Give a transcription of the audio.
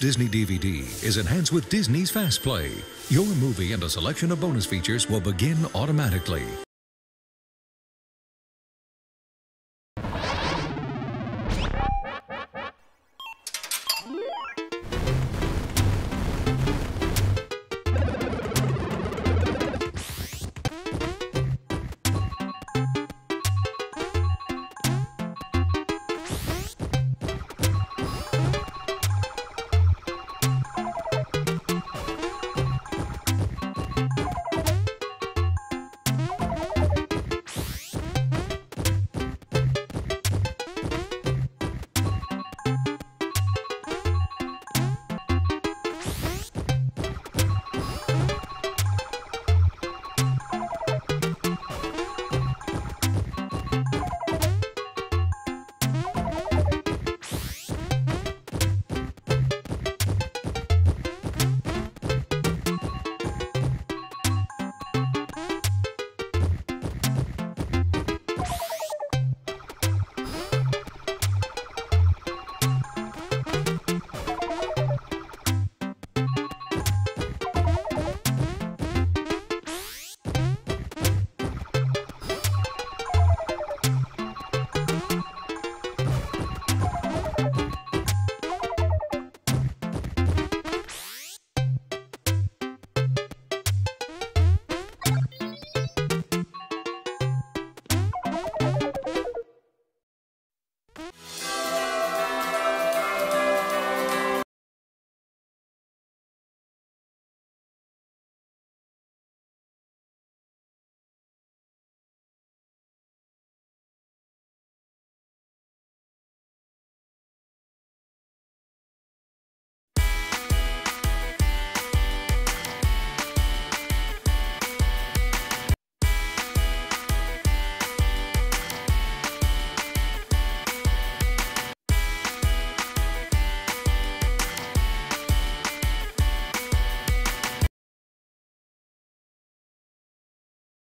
Disney DVD is enhanced with Disney's Fast Play. Your movie and a selection of bonus features will begin automatically. you